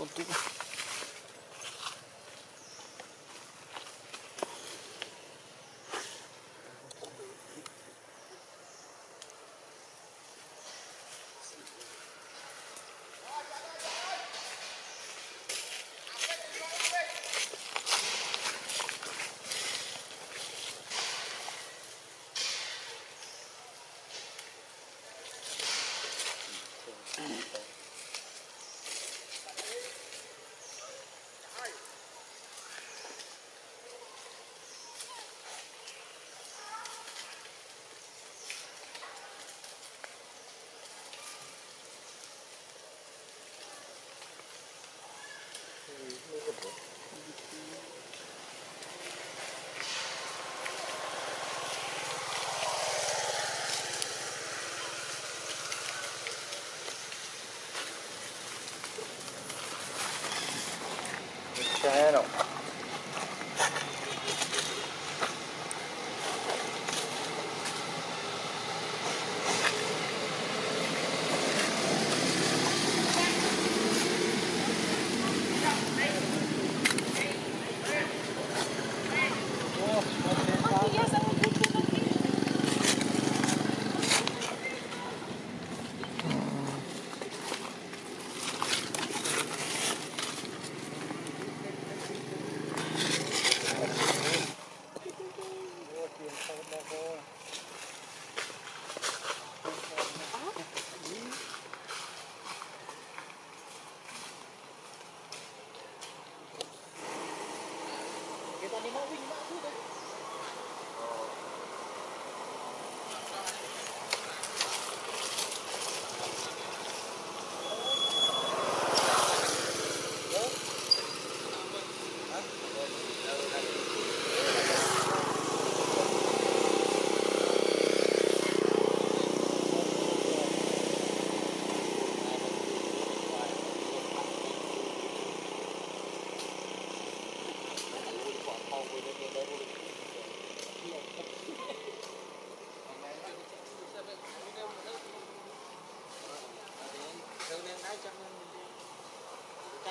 contigo. channel. にもวิ่งมาพูดเลย